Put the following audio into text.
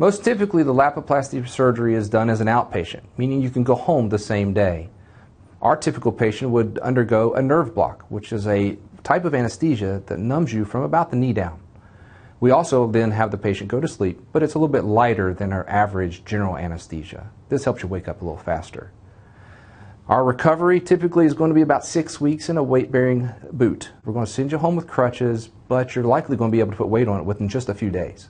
Most typically, the Lapiplasty surgery is done as an outpatient, meaning you can go home the same day. Our typical patient would undergo a nerve block, which is a type of anesthesia that numbs you from about the knee down. We also then have the patient go to sleep, but it's a little bit lighter than our average general anesthesia. This helps you wake up a little faster. Our recovery typically is going to be about six weeks in a weight bearing boot. We're going to send you home with crutches, but you're likely going to be able to put weight on it within just a few days.